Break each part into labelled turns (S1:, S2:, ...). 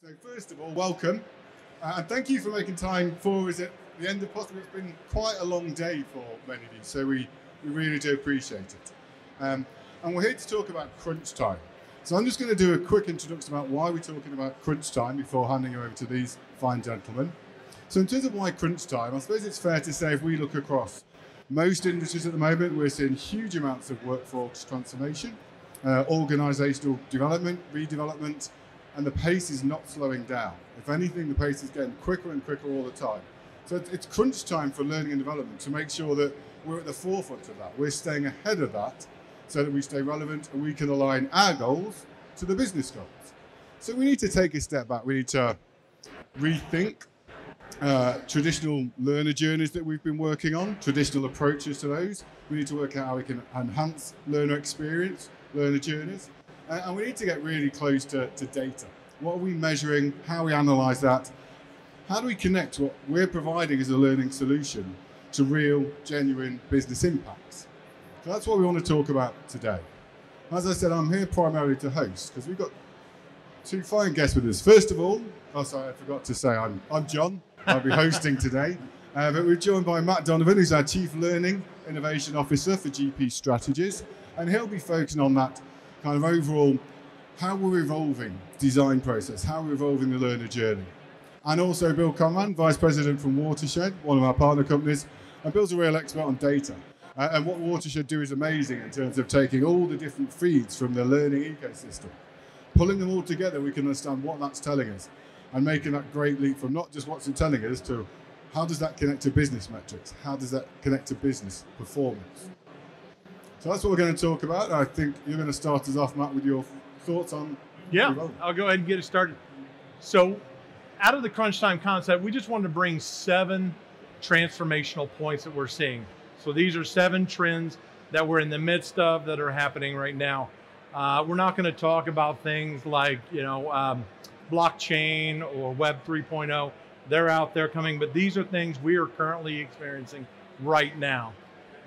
S1: So first of all, welcome, uh, and thank you for making time for us at the end of possibly it's been quite a long day for many of you, so we, we really do appreciate it. Um, and we're here to talk about crunch time. So I'm just going to do a quick introduction about why we're talking about crunch time before handing over to these fine gentlemen. So in terms of why crunch time, I suppose it's fair to say if we look across most industries at the moment, we're seeing huge amounts of workforce transformation, uh, organisational development, redevelopment, and the pace is not slowing down. If anything, the pace is getting quicker and quicker all the time. So it's crunch time for learning and development to make sure that we're at the forefront of that. We're staying ahead of that so that we stay relevant and we can align our goals to the business goals. So we need to take a step back. We need to rethink uh, traditional learner journeys that we've been working on, traditional approaches to those. We need to work out how we can enhance learner experience, learner journeys. Uh, and we need to get really close to, to data. What are we measuring? How we analyze that? How do we connect what we're providing as a learning solution to real, genuine business impacts? So that's what we want to talk about today. As I said, I'm here primarily to host because we've got two fine guests with us. First of all, oh sorry, I forgot to say I'm, I'm John. I'll be hosting today. Uh, but we're joined by Matt Donovan, who's our Chief Learning Innovation Officer for GP Strategies, and he'll be focusing on that kind of overall how we're evolving design process, how we're evolving the learner journey. And also Bill Conran, Vice President from Watershed, one of our partner companies. And Bill's a real expert on data. Uh, and what Watershed do is amazing in terms of taking all the different feeds from the learning ecosystem. Pulling them all together, we can understand what that's telling us and making that great leap from not just what's it telling us to how does that connect to business metrics? How does that connect to business performance? So that's what we're going to talk about. I think you're going to start us off, Matt, with your thoughts on.
S2: Yeah, I'll go ahead and get it started. So, out of the crunch time concept, we just wanted to bring seven transformational points that we're seeing. So, these are seven trends that we're in the midst of that are happening right now. Uh, we're not going to talk about things like, you know, um, blockchain or Web 3.0. They're out there coming, but these are things we are currently experiencing right now.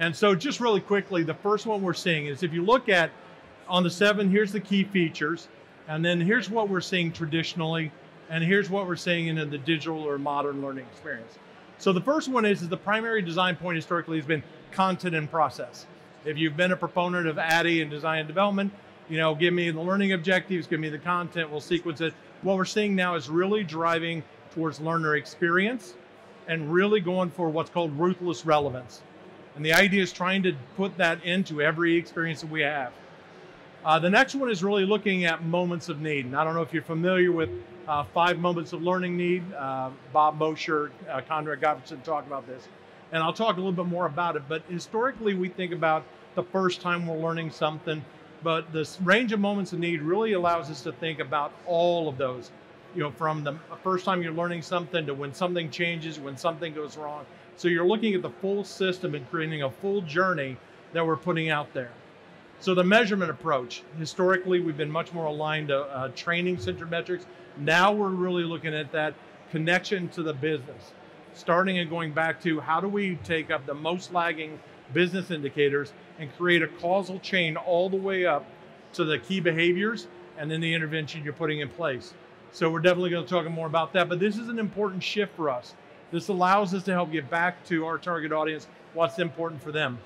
S2: And so just really quickly, the first one we're seeing is if you look at on the seven, here's the key features. And then here's what we're seeing traditionally. And here's what we're seeing in the digital or modern learning experience. So the first one is, is the primary design point historically has been content and process. If you've been a proponent of ADDIE and design and development, you know, give me the learning objectives, give me the content, we'll sequence it. What we're seeing now is really driving towards learner experience and really going for what's called ruthless relevance. And the idea is trying to put that into every experience that we have. Uh, the next one is really looking at moments of need. And I don't know if you're familiar with uh, five moments of learning need. Uh, Bob Mosher, uh, Conrad Gottfredson talk about this. And I'll talk a little bit more about it. But historically, we think about the first time we're learning something. But this range of moments of need really allows us to think about all of those. You know, from the first time you're learning something to when something changes, when something goes wrong, so you're looking at the full system and creating a full journey that we're putting out there. So the measurement approach, historically, we've been much more aligned to uh, training center metrics. Now we're really looking at that connection to the business, starting and going back to how do we take up the most lagging business indicators and create a causal chain all the way up to the key behaviors and then the intervention you're putting in place. So we're definitely going to talk more about that, but this is an important shift for us. This allows us to help get back to our target audience what's important for them.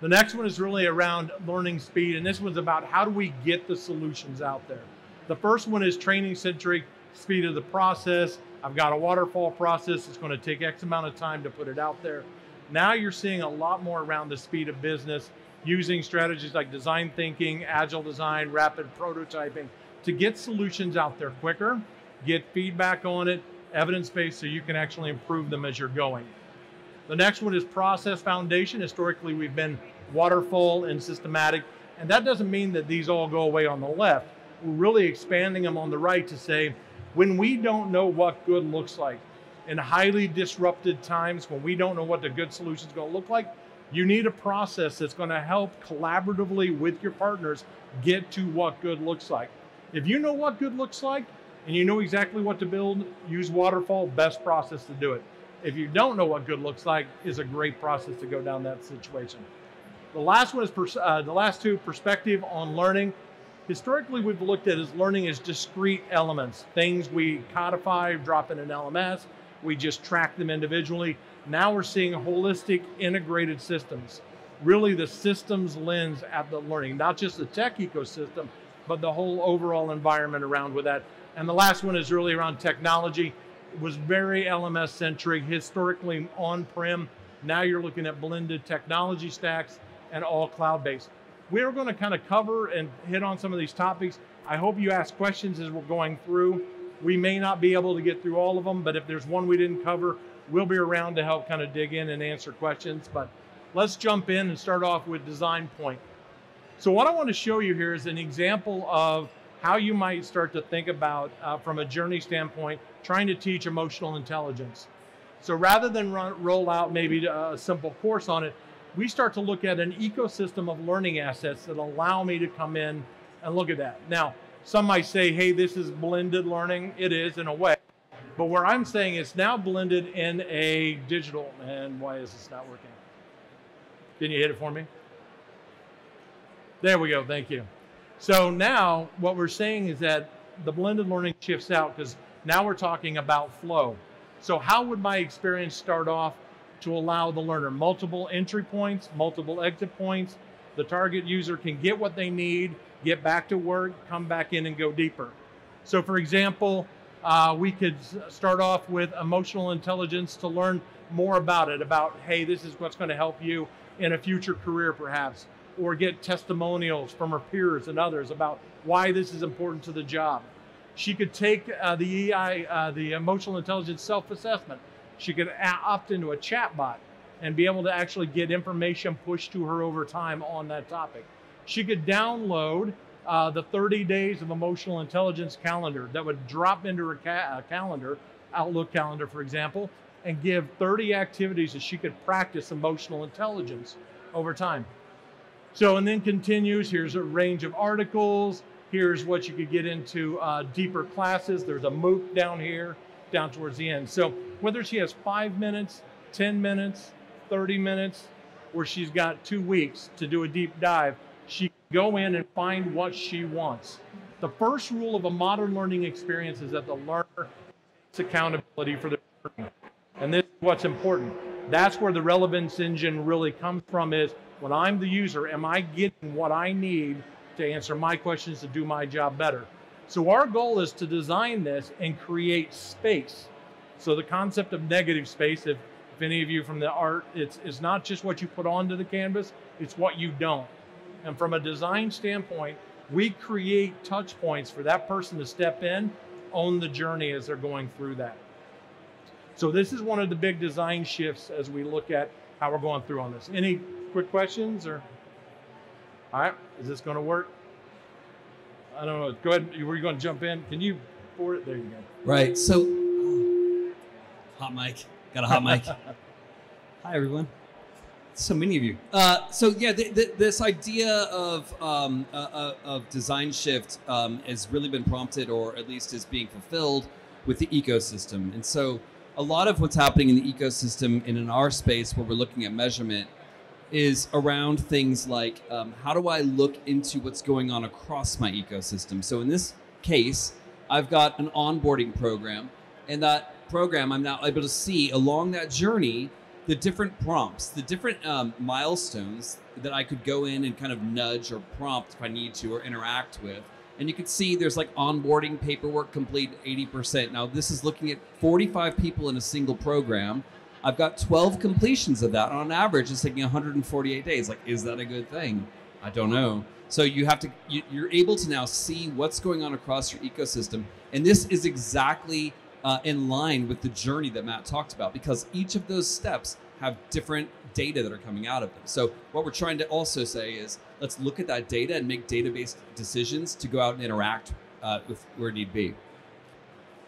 S2: The next one is really around learning speed, and this one's about how do we get the solutions out there. The first one is training centric speed of the process. I've got a waterfall process. It's going to take X amount of time to put it out there. Now you're seeing a lot more around the speed of business using strategies like design thinking, agile design, rapid prototyping to get solutions out there quicker, get feedback on it, evidence-based so you can actually improve them as you're going. The next one is process foundation. Historically, we've been waterfall and systematic, and that doesn't mean that these all go away on the left. We're really expanding them on the right to say, when we don't know what good looks like, in highly disrupted times when we don't know what the good solution is going to look like, you need a process that's going to help collaboratively with your partners get to what good looks like. If you know what good looks like, and you know exactly what to build, use waterfall, best process to do it. If you don't know what good looks like, is a great process to go down that situation. The last one is uh, the last two perspective on learning. historically we've looked at as learning as discrete elements, things we codify, drop in an LMS, we just track them individually. Now we're seeing holistic integrated systems, really the systems lens at the learning, not just the tech ecosystem, but the whole overall environment around with that. And the last one is really around technology. It was very LMS centric, historically on prem. Now you're looking at blended technology stacks and all cloud based. We're going to kind of cover and hit on some of these topics. I hope you ask questions as we're going through. We may not be able to get through all of them, but if there's one we didn't cover, we'll be around to help kind of dig in and answer questions. But let's jump in and start off with design point. So what I want to show you here is an example of how you might start to think about, uh, from a journey standpoint, trying to teach emotional intelligence. So rather than run, roll out maybe a simple course on it, we start to look at an ecosystem of learning assets that allow me to come in and look at that. Now, some might say, hey, this is blended learning. It is in a way. But where I'm saying it's now blended in a digital, and why is this not working? Can you hit it for me? There we go, thank you. So now what we're saying is that the blended learning shifts out because now we're talking about flow. So how would my experience start off to allow the learner multiple entry points, multiple exit points? The target user can get what they need, get back to work, come back in and go deeper. So for example, uh, we could start off with emotional intelligence to learn more about it, about, hey, this is what's going to help you in a future career perhaps, or get testimonials from her peers and others about why this is important to the job. She could take uh, the EI, uh, the emotional intelligence self-assessment. She could opt into a chatbot and be able to actually get information pushed to her over time on that topic. She could download uh, the 30 days of emotional intelligence calendar that would drop into her ca- uh, calendar, Outlook calendar, for example, and give 30 activities that she could practice emotional intelligence over time. So, and then continues here's a range of articles. Here's what you could get into uh, deeper classes. There's a MOOC down here, down towards the end. So, whether she has five minutes, 10 minutes, 30 minutes, or she's got two weeks to do a deep dive, she can go in and find what she wants. The first rule of a modern learning experience is that the learner takes accountability for their learning. And this is what's important. That's where the relevance engine really comes from is when I'm the user, am I getting what I need to answer my questions to do my job better? So our goal is to design this and create space. So the concept of negative space, if, if any of you from the art, it's, it's not just what you put onto the canvas, it's what you don't. And from a design standpoint, we create touch points for that person to step in, own the journey as they're going through that. So this is one of the big design shifts as we look at how we're going through on this. Any quick questions or? All right, is this going to work? I don't know. Go ahead. Were you going to jump in? Can you for it? There you go.
S3: Right. So, hot mic. Got a hot mic. Hi, everyone so many of you. Uh, so yeah, this idea of um, uh, uh, of design shift um, has really been prompted, or at least is being fulfilled, with the ecosystem. And so, a lot of what's happening in the ecosystem and in our space, where we're looking at measurement, is around things like um, how do I look into what's going on across my ecosystem. So in this case, I've got an onboarding program, and that program I'm now able to see along that journey the different prompts, the different um, milestones that I could go in and kind of nudge or prompt if I need to or interact with. And you can see there's like onboarding paperwork complete 80%. Now, this is looking at 45 people in a single program. I've got 12 completions of that. On average, it's taking 148 days. Like, is that a good thing? I don't know. So you have to, you, you're able to now see what's going on across your ecosystem. And this is exactly uh, in line with the journey that Matt talked about because each of those steps have different data that are coming out of them. So what we're trying to also say is let's look at that data and make database decisions to go out and interact uh, with where need be.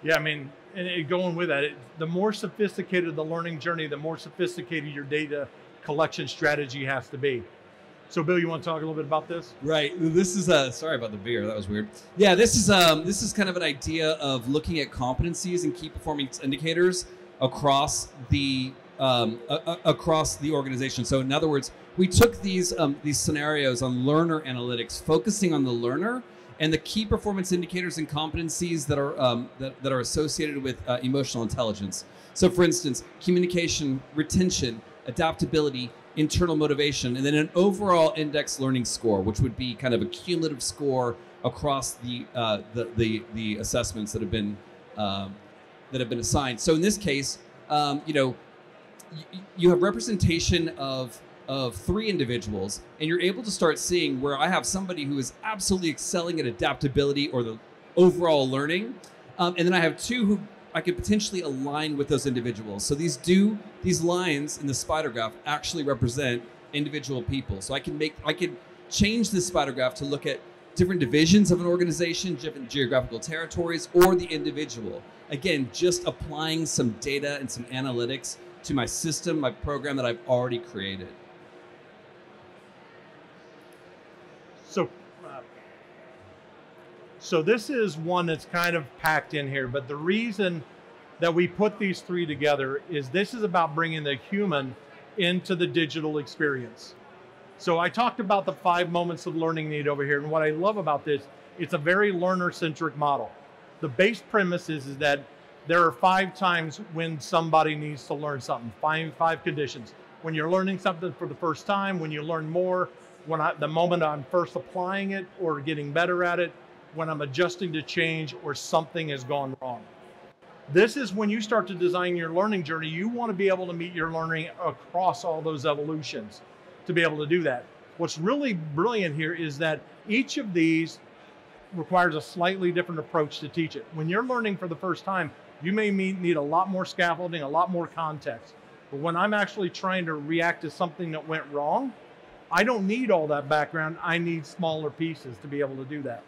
S2: Yeah, I mean, and going with that, it, the more sophisticated the learning journey, the more sophisticated your data collection strategy has to be. So, Bill, you want to talk a little bit about this?
S3: Right. This is uh, sorry about the beer. That was weird. Yeah, this is um, this is kind of an idea of looking at competencies and key performance indicators across the um, a, a, across the organization. So, in other words, we took these um, these scenarios on learner analytics, focusing on the learner, and the key performance indicators and competencies that are um, that, that are associated with uh, emotional intelligence. So, for instance, communication, retention, adaptability, internal motivation, and then an overall index learning score, which would be kind of a cumulative score across the uh, the, the, the assessments that have been um, that have been assigned. So in this case, um, you know, y- you have representation of of three individuals, and you're able to start seeing where I have somebody who is absolutely excelling at adaptability or the overall learning, um, and then I have two who I could potentially align with those individuals. So these do these lines in the spider graph actually represent individual people. So I can make I can change this spider graph to look at different divisions of an organization, different geographical territories, or the individual. Again, just applying some data and some analytics to my system, my program that I've already created.
S2: So, uh, so this is one that's kind of packed in here, but the reason that we put these three together is this is about bringing the human into the digital experience. So I talked about the five moments of learning need over here, and what I love about this, it's a very learner-centric model. The base premise is, is that there are five times when somebody needs to learn something, five, five conditions. When you're learning something for the first time, when you learn more, when I, the moment I'm first applying it or getting better at it, when I'm adjusting to change or something has gone wrong. This is when you start to design your learning journey, you want to be able to meet your learning across all those evolutions to be able to do that. What's really brilliant here is that each of these requires a slightly different approach to teach it. When you're learning for the first time, you may need a lot more scaffolding, a lot more context. But when I'm actually trying to react to something that went wrong, I don't need all that background. I need smaller pieces to be able to do that.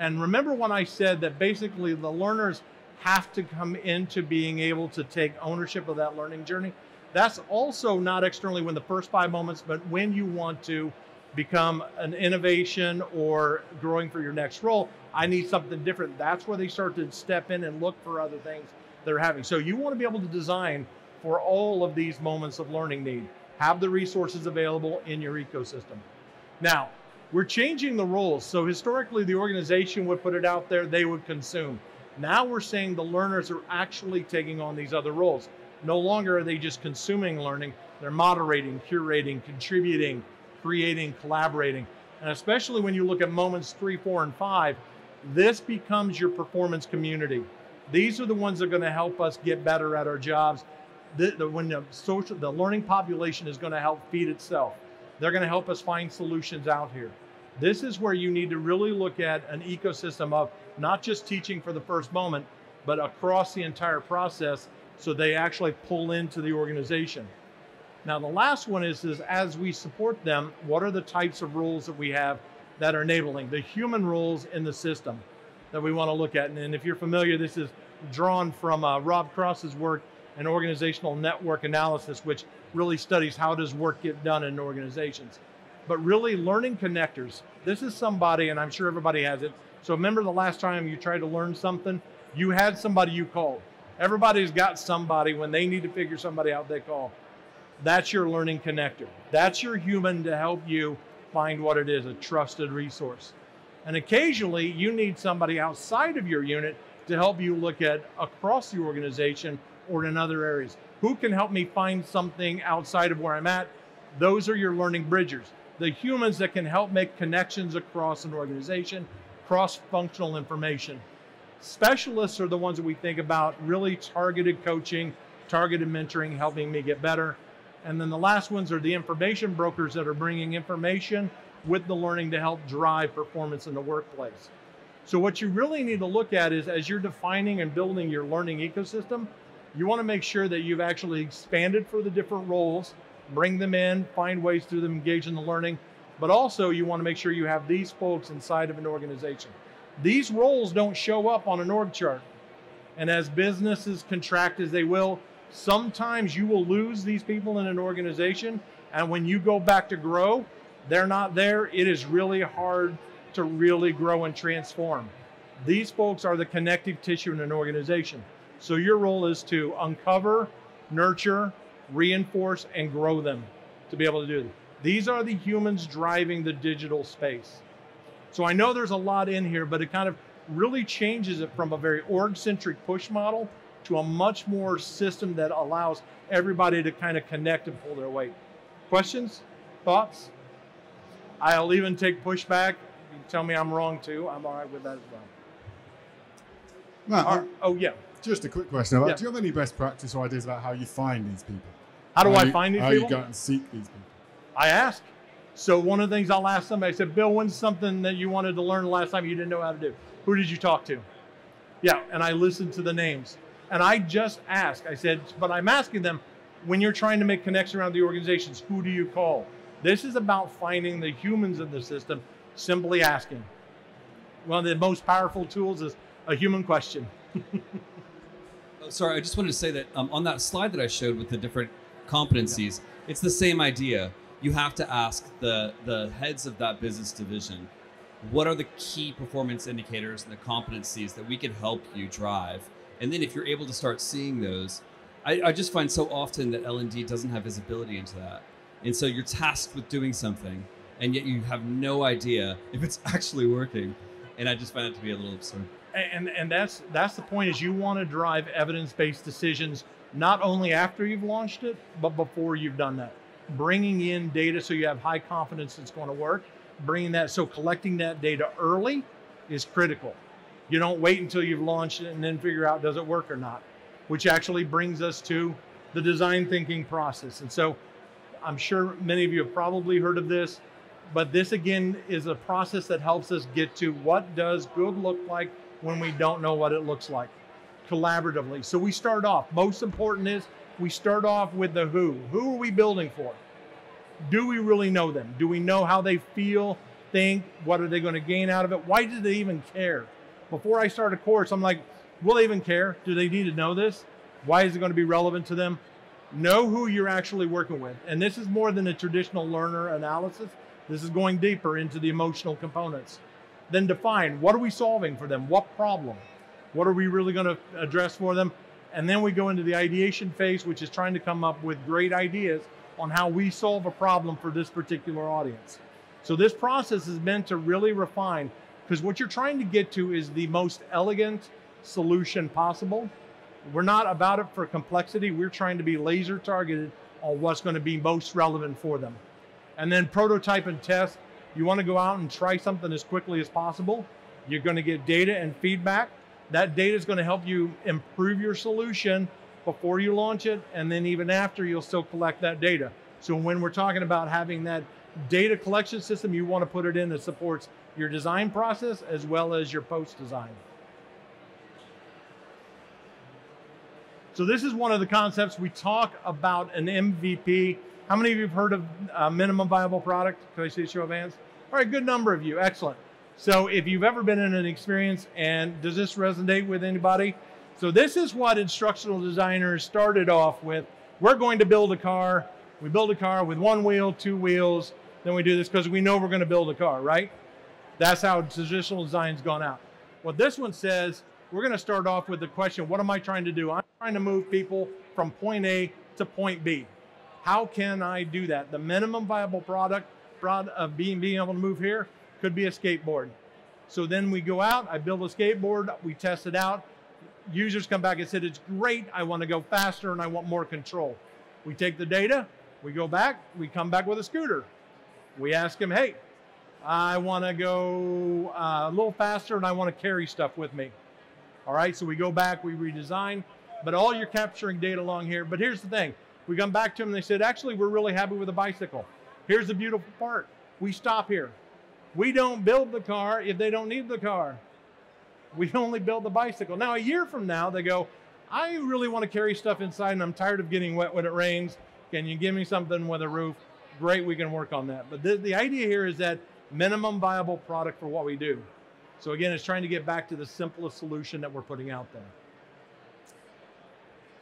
S2: And remember when I said that basically the learners have to come into being able to take ownership of that learning journey? That's also not externally when the first five moments, but when you want to become an innovation or growing for your next role, I need something different. That's where they start to step in and look for other things they're having. So you want to be able to design for all of these moments of learning need. Have the resources available in your ecosystem. Now, we're changing the roles. So historically, the organization would put it out there, they would consume. Now we're saying the learners are actually taking on these other roles. No longer are they just consuming learning, they're moderating, curating, contributing, creating, collaborating. And especially when you look at moments three, four, and five, this becomes your performance community. These are the ones that are going to help us get better at our jobs. The, the, when the social, the learning population is going to help feed itself. They're going to help us find solutions out here. This is where you need to really look at an ecosystem of not just teaching for the first moment, but across the entire process so they actually pull into the organization. Now, the last one is, is as we support them, what are the types of rules that we have that are enabling the human rules in the system that we want to look at? And if you're familiar, this is drawn from uh, Rob Cross's work in organizational network analysis, which really studies how does work get done in organizations. But really learning connectors. This is somebody, and I'm sure everybody has it. So remember the last time you tried to learn something, you had somebody you called. Everybody's got somebody when they need to figure somebody out, they call. That's your learning connector. That's your human to help you find what it is a trusted resource. And occasionally, you need somebody outside of your unit to help you look at across the organization or in other areas. Who can help me find something outside of where I'm at? Those are your learning bridgers. The humans that can help make connections across an organization, cross functional information. Specialists are the ones that we think about really targeted coaching, targeted mentoring, helping me get better. And then the last ones are the information brokers that are bringing information with the learning to help drive performance in the workplace. So, what you really need to look at is as you're defining and building your learning ecosystem, you want to make sure that you've actually expanded for the different roles, bring them in, find ways to them engage in the learning, but also you want to make sure you have these folks inside of an organization. These roles don't show up on an org chart. And as businesses contract as they will, sometimes you will lose these people in an organization. And when you go back to grow, they're not there. It is really hard to really grow and transform. These folks are the connective tissue in an organization. So your role is to uncover, nurture, reinforce, and grow them to be able to do it. These are the humans driving the digital space. So I know there's a lot in here, but it kind of really changes it from a very org centric push model to a much more system that allows everybody to kind of connect and pull their weight. Questions? Thoughts? I'll even take pushback. You tell me I'm wrong too. I'm all right with that as well. Right. Oh, yeah.
S1: Just a quick question. About,
S2: Yeah.
S1: Do you have any best practice or ideas about how you find these people?
S2: How do I
S1: you-
S2: find these people?
S1: how
S2: people?
S1: you go and seek these people?
S2: I ask. So one of the things I'll ask somebody, I said, Bill, when's something that you wanted to learn the last time you didn't know how to do? Who did you talk to? Yeah, and I listened to the names. And I just ask. I said, but I'm asking them, when you're trying to make connections around the organizations, who do you call? This is about finding the humans in the system, simply asking. One of the most powerful tools is a human question.
S3: Oh, sorry, I just wanted to say that um, on that slide that I showed with the different competencies, it's the same idea. You have to ask the the heads of that business division, what are the key performance indicators and the competencies that we can help you drive, and then if you're able to start seeing those, I, I just find so often that L and D doesn't have visibility into that, and so you're tasked with doing something, and yet you have no idea if it's actually working, and I just find it to be a little absurd.
S2: And and that's that's the point is you want to drive evidence-based decisions not only after you've launched it but before you've done that. Bringing in data so you have high confidence it's going to work bringing that so collecting that data early is critical. You don't wait until you've launched it and then figure out does it work or not which actually brings us to the design thinking process. And so i'm sure many of you have probably heard of this but this again is a process that helps us get to what does good look like when we don't know what it looks like collaboratively. So we start off, most important is we start off with the who. Who are we building for? Do we really know them? Do we know how they feel, think? What are they going to gain out of it? Why do they even care? Before I start a course, I'm like, will they even care? Do they need to know this? Why is it going to be relevant to them? Know who you're actually working with. And this is more than a traditional learner analysis. This is going deeper into the emotional components. Then define what are we solving for them? What problem? What are we really going to address for them? And then we go into the ideation phase, which is trying to come up with great ideas on how we solve a problem for this particular audience. So this process is meant to really refine because what you're trying to get to is the most elegant solution possible. We're not about it for complexity. We're trying to be laser targeted on what's going to be most relevant for them. And then prototype and test. You want to go out and try something as quickly as possible. You're going to get data and feedback. That data is going to help you improve your solution before you launch it. And then even after, you'll still collect that data. So when we're talking about having that data collection system, you want to put it in that supports your design process as well as your post design. So this is one of the concepts we talk about an MVP. How many of you have heard of uh, minimum viable product? Can I see a show of hands? All right, good number of you. Excellent. So if you've ever been in an experience, and does this resonate with anybody? So this is what instructional designers started off with. We're going to build a car. We build a car with one wheel, two wheels. Then we do this because we know we're going to build a car, right? That's how traditional design's gone out. What this one says, we're going to start off with the question, what am I trying to do? I'm trying to move people from point A to point B. How can I do that? The minimum viable product of being, being able to move here could be a skateboard. So then we go out, I build a skateboard, we test it out. Users come back and said, it's great, I want to go faster and I want more control. We take the data, we go back, we come back with a scooter. We ask them, hey, I want to go uh, a little faster and I want to carry stuff with me. All right, so we go back, we redesign, but all you're capturing data along here. But here's the thing we come back to them and they said, actually, we're really happy with the bicycle. Here's the beautiful part we stop here. We don't build the car if they don't need the car. We only build the bicycle. Now, a year from now, they go, I really want to carry stuff inside and I'm tired of getting wet when it rains. Can you give me something with a roof? Great, we can work on that. But the, the idea here is that minimum viable product for what we do. So again, it's trying to get back to the simplest solution that we're putting out there.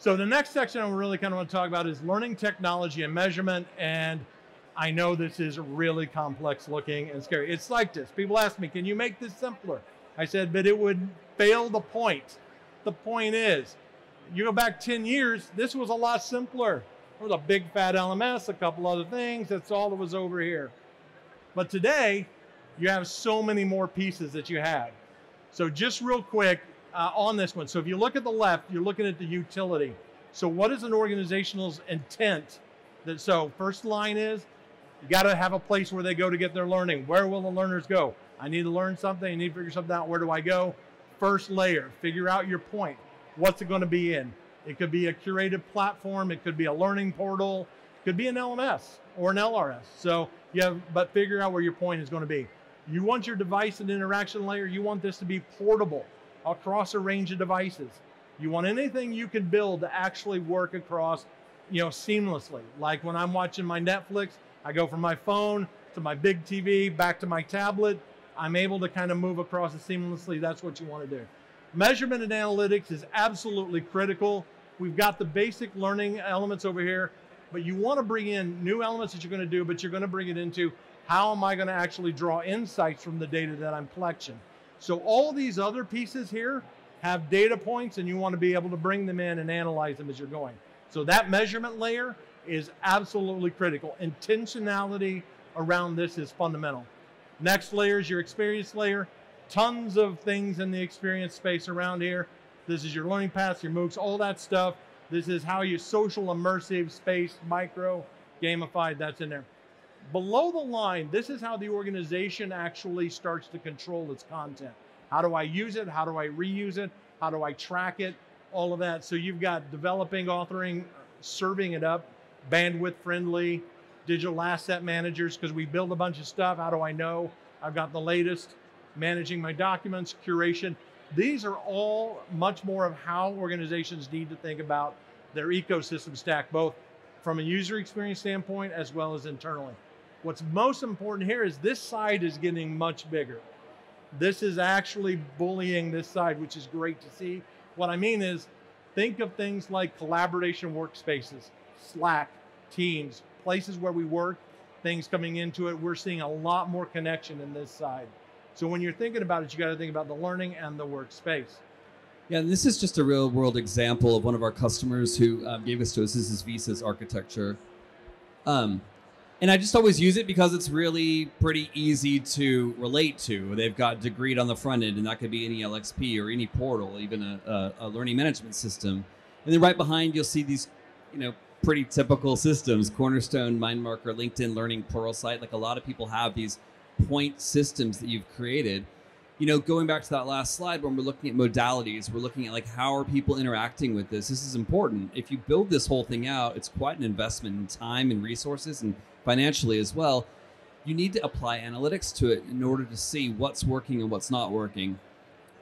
S2: So the next section I really kind of want to talk about is learning technology and measurement. And I know this is really complex looking and scary. It's like this. People ask me, can you make this simpler? I said, but it would fail the point. The point is, you go back 10 years, this was a lot simpler. There was a big fat LMS, a couple other things. That's all that was over here. But today, you have so many more pieces that you have. So just real quick uh, on this one. So if you look at the left, you're looking at the utility. So what is an organizational's intent? That so first line is you got to have a place where they go to get their learning. Where will the learners go? I need to learn something. I need to figure something out. Where do I go? First layer, figure out your point. What's it going to be in? It could be a curated platform. It could be a learning portal. It could be an LMS or an LRS. So you have, but figure out where your point is going to be. You want your device and interaction layer. You want this to be portable across a range of devices. You want anything you can build to actually work across, you know, seamlessly. Like when I'm watching my Netflix, I go from my phone to my big TV back to my tablet. I'm able to kind of move across it seamlessly. That's what you want to do. Measurement and analytics is absolutely critical. We've got the basic learning elements over here, but you want to bring in new elements that you're going to do, but you're going to bring it into how am I going to actually draw insights from the data that I'm collecting. So all these other pieces here have data points and you want to be able to bring them in and analyze them as you're going. So that measurement layer is absolutely critical. Intentionality around this is fundamental. Next layer is your experience layer. Tons of things in the experience space around here. This is your learning paths, your MOOCs, all that stuff. This is how you social, immersive, space, micro, gamified, that's in there. Below the line, this is how the organization actually starts to control its content. How do I use it? How do I reuse it? How do I track it? All of that. So you've got developing, authoring, serving it up, bandwidth friendly, digital asset managers, because we build a bunch of stuff. How do I know I've got the latest? Managing my documents, curation. These are all much more of how organizations need to think about their ecosystem stack, both from a user experience standpoint as well as internally. What's most important here is this side is getting much bigger. This is actually bullying this side, which is great to see. What I mean is, think of things like collaboration workspaces, Slack, Teams, places where we work, things coming into it. We're seeing a lot more connection in this side. So when you're thinking about it, you got to think about the learning and the workspace.
S3: Yeah, and this is just a real world example of one of our customers who um, gave us to us. This is Visa's architecture. Um, and I just always use it because it's really pretty easy to relate to. They've got Degreed on the front end, and that could be any LXP or any portal, even a, a, a learning management system. And then right behind, you'll see these, you know, pretty typical systems: Cornerstone, MindMarker, LinkedIn Learning, Pluralsight. Like a lot of people have these point systems that you've created. You know, going back to that last slide when we're looking at modalities, we're looking at like how are people interacting with this. This is important. If you build this whole thing out, it's quite an investment in time and resources and financially as well, you need to apply analytics to it in order to see what's working and what's not working.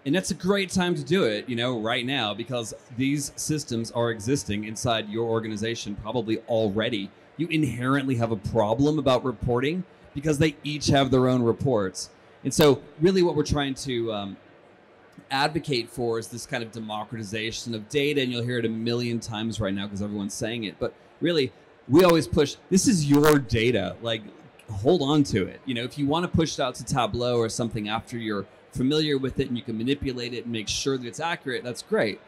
S3: And that's a great time to do it, you know, right now, because these systems are existing inside your organization probably already. You inherently have a problem about reporting because they each have their own reports. And so, really, what we're trying to um, advocate for is this kind of democratization of data. And you'll hear it a million times right now because everyone's saying it. But really, we always push this is your data like hold on to it. You know if you want to push it out to tableau or something after you're familiar with it and you can manipulate it and make sure that it's accurate that's great.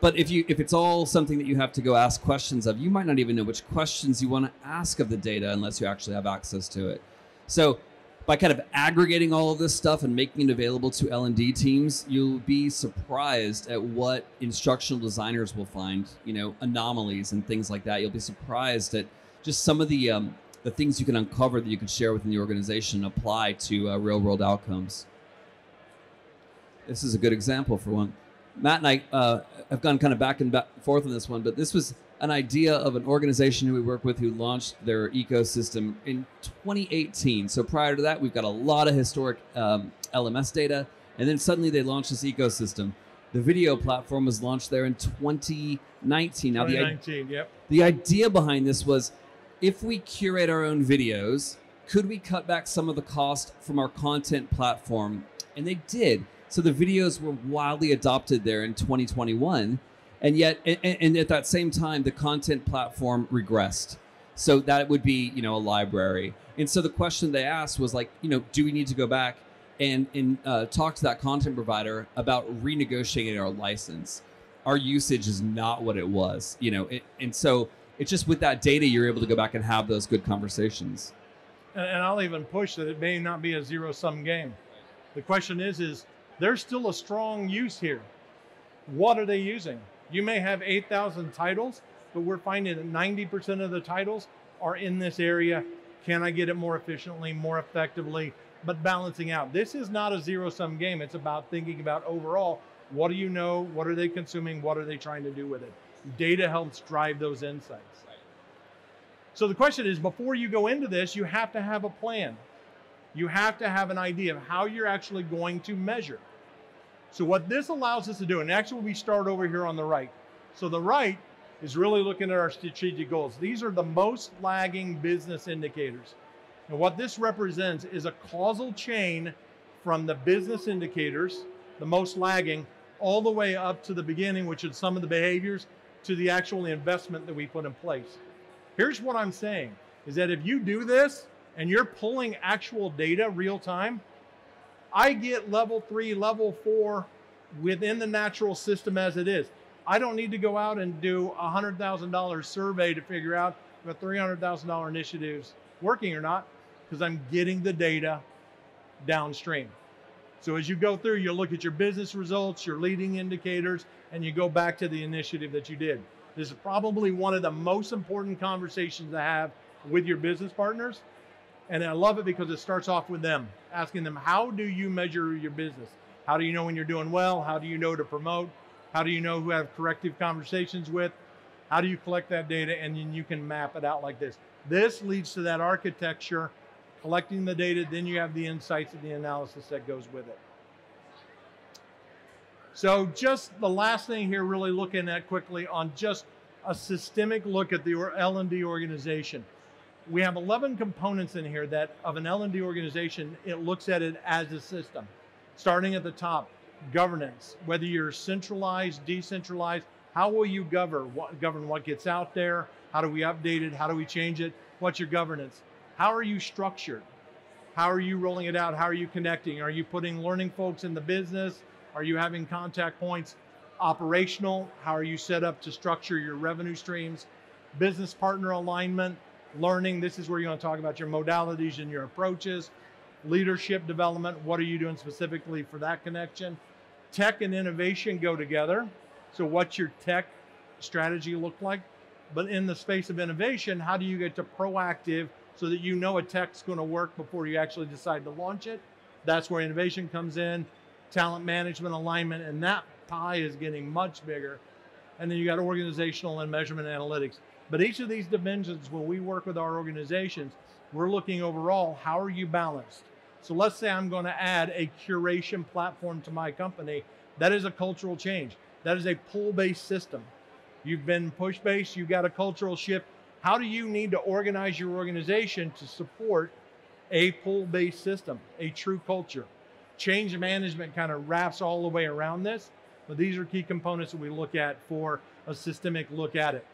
S3: But if you if it's all something that you have to go ask questions of you might not even know which questions you want to ask of the data unless you actually have access to it. So by kind of aggregating all of this stuff and making it available to L&D teams, you'll be surprised at what instructional designers will find, you know, anomalies and things like that. You'll be surprised at just some of the um, the things you can uncover that you can share within the organization and apply to uh, real world outcomes. This is a good example for one. Matt and I uh, have gone kind of back and back forth on this one, but this was an idea of an organization who we work with who launched their ecosystem in 2018. So prior to that, we've got a lot of historic um, LMS data, and then suddenly they launched this ecosystem. The video platform was launched there in 2019.
S2: Now, 2019,
S3: the,
S2: yep.
S3: The idea behind this was if we curate our own videos, could we cut back some of the cost from our content platform? And they did. So the videos were wildly adopted there in 2021 and yet and, and at that same time the content platform regressed so that would be you know a library and so the question they asked was like you know do we need to go back and and uh, talk to that content provider about renegotiating our license our usage is not what it was you know it, and so it's just with that data you're able to go back and have those good conversations
S2: and, and I'll even push that it may not be a zero sum game. The question is, is there's still a strong use here. What are they using? You may have 8,000 titles, but we're finding that 90% of the titles are in this area. Can I get it more efficiently, more effectively, but balancing out? This is not a zero sum game. It's about thinking about overall what do you know? What are they consuming? What are they trying to do with it? Data helps drive those insights. So the question is before you go into this, you have to have a plan. You have to have an idea of how you're actually going to measure. So what this allows us to do, and actually we start over here on the right. So the right is really looking at our strategic goals. These are the most lagging business indicators. And what this represents is a causal chain from the business indicators, the most lagging, all the way up to the beginning, which is some of the behaviors, to the actual investment that we put in place. Here's what I'm saying is that if you do this and you're pulling actual data real time, I get level three, level four within the natural system as it is. I don't need to go out and do a hundred thousand dollar survey to figure out if a three hundred thousand dollar initiative is working or not, because I'm getting the data downstream. So as you go through, you look at your business results, your leading indicators, and you go back to the initiative that you did. This is probably one of the most important conversations to have with your business partners. And I love it because it starts off with them, asking them, how do you measure your business? How do you know when you're doing well? How do you know to promote? How do you know who have corrective conversations with? How do you collect that data? And then you can map it out like this. This leads to that architecture, collecting the data, then you have the insights and the analysis that goes with it. So just the last thing here, really looking at quickly on just a systemic look at the L&D organization. We have 11 components in here that of an L&D organization, it looks at it as a system. Starting at the top, governance, whether you're centralized, decentralized, how will you govern what, govern what gets out there? How do we update it? How do we change it? What's your governance? How are you structured? How are you rolling it out? How are you connecting? Are you putting learning folks in the business? Are you having contact points? Operational, how are you set up to structure your revenue streams? Business partner alignment, learning, this is where you're going to talk about your modalities and your approaches. Leadership development, what are you doing specifically for that connection? Tech and innovation go together. So, what's your tech strategy look like? But in the space of innovation, how do you get to proactive so that you know a tech's going to work before you actually decide to launch it? That's where innovation comes in talent management alignment, and that pie is getting much bigger. And then you got organizational and measurement analytics. But each of these dimensions, when we work with our organizations, we're looking overall, how are you balanced? So let's say I'm going to add a curation platform to my company. That is a cultural change. That is a pull based system. You've been push based, you've got a cultural shift. How do you need to organize your organization to support a pull based system, a true culture? change management kind of wraps all the way around this. But these are key components that we look at for a systemic look at it.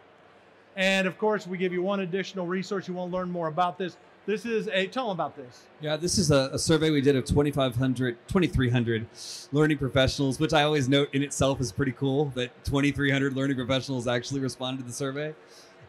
S2: And of course, we give you one additional resource. You want to learn more about this. This is a, tell them about this.
S3: Yeah, this is a, a survey we did of 2,500, 2,300 learning professionals, which I always note in itself is pretty cool that 2,300 learning professionals actually responded to the survey.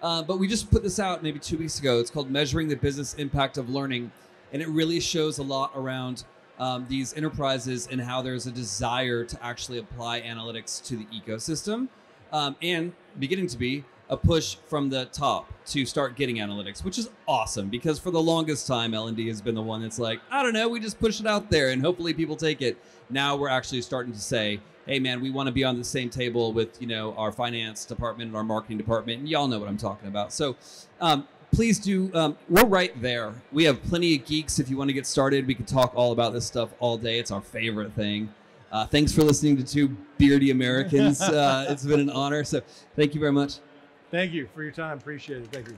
S3: Uh, but we just put this out maybe two weeks ago. It's called Measuring the Business Impact of Learning. And it really shows a lot around um, these enterprises and how there's a desire to actually apply analytics to the ecosystem um, and beginning to be a push from the top to start getting analytics, which is awesome because for the longest time, L&D has been the one that's like, I don't know, we just push it out there and hopefully people take it. Now we're actually starting to say, hey man, we want to be on the same table with you know our finance department and our marketing department, and y'all know what I'm talking about. So um, please do. Um, we're right there. We have plenty of geeks. If you want to get started, we can talk all about this stuff all day. It's our favorite thing. Uh, thanks for listening to two beardy Americans. Uh, it's been an honor. So thank you very much.
S2: Thank you for your time. Appreciate it. Thank you.